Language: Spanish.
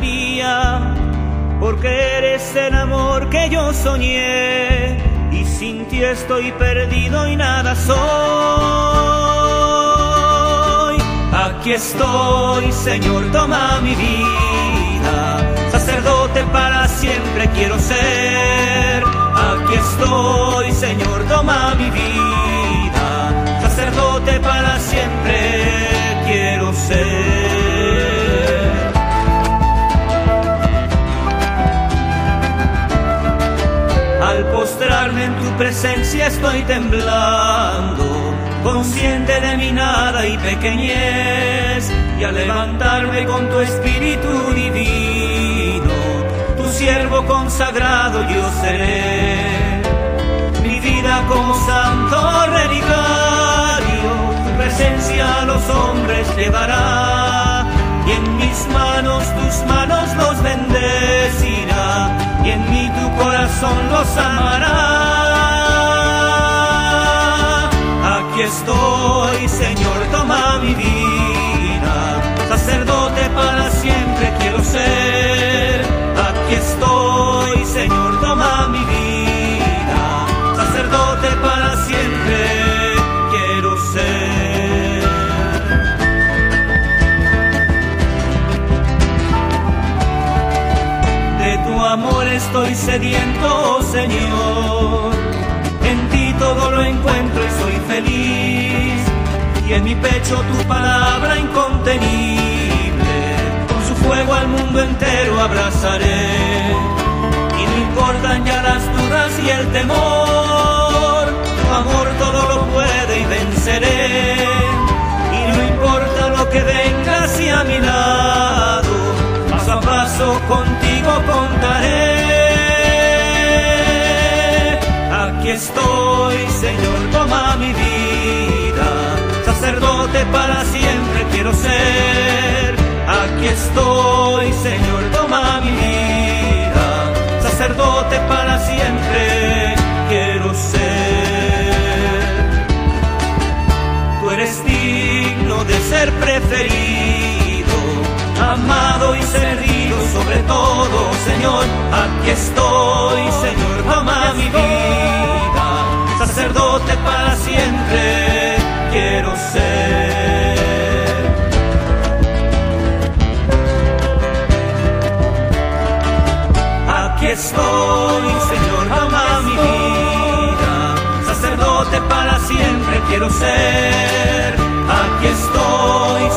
vida, porque eres el amor que yo soñé, y sin ti estoy perdido y nada soy. Aquí estoy, Señor, toma mi vida, sacerdote para siempre quiero ser. Aquí estoy, Señor, toma mi vida, sacerdote para siempre quiero ser. Al postrarme en tu presencia estoy temblando, consciente de mi nada y pequeñez, y al levantarme con tu espíritu divino, tu siervo consagrado yo seré. Mi vida como santo relicario, tu presencia a los hombres llevará, y en mis manos tus manos corazón los amará. Aquí estoy, estoy sediento, Señor. En ti todo lo encuentro y soy feliz. Y en mi pecho tu palabra incontenible. Con su fuego al mundo entero abrazaré. Y no importan ya las dudas y el temor. Tu amor todo lo puede y venceré. Y no importa lo que venga hacia mi lado. Paso a paso contigo contaré. Aquí estoy, Señor, toma mi vida. Sacerdote para siempre quiero ser. Aquí estoy, Señor, toma mi vida. Sacerdote para siempre quiero ser. Tú eres digno de ser preferido, amado y servido sobre todo, Señor. Aquí estoy, Señor, toma mi vida, quiero ser, aquí estoy,